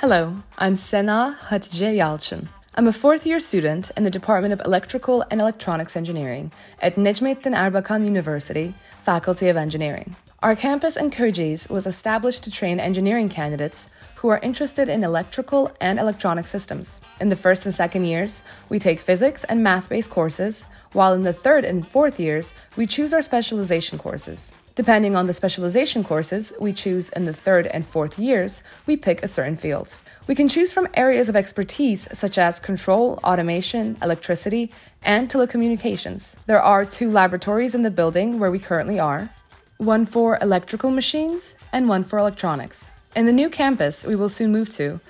Hello, I'm Sena Hatice Yalçın. I'm a fourth year student in the Department of Electrical and Electronics Engineering at Necmettin Erbakan University, Faculty of Engineering. Our campus in Köyceğiz was established to train engineering candidates who are interested in electrical and electronic systems. In the first and second years, we take physics and math based courses, while in the third and fourth years, we choose our specialization courses. Depending on the specialization courses we choose in the third and fourth years, we pick a certain field. We can choose from areas of expertise such as control, automation, electricity, and telecommunications. There are two laboratories in the building where we currently are one for electrical machines and one for electronics. In the new campus we will soon move to,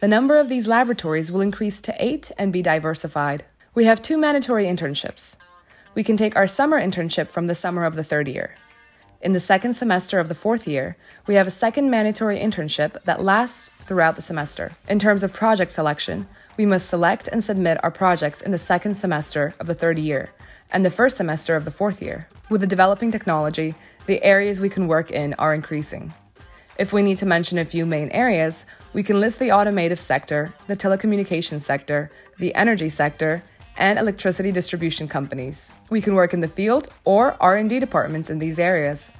the number of these laboratories will increase to eight and be diversified. We have two mandatory internships. We can take our summer internship from the summer of the third year. In the second semester of the fourth year, we have a second mandatory internship that lasts throughout the semester. In terms of project selection, we must select and submit our projects in the second semester of the third year and the first semester of the fourth year. With the developing technology, the areas we can work in are increasing. If we need to mention a few main areas, we can list the automotive sector, the telecommunications sector, the energy sector, and electricity distribution companies. We can work in the field or R&D departments in these areas.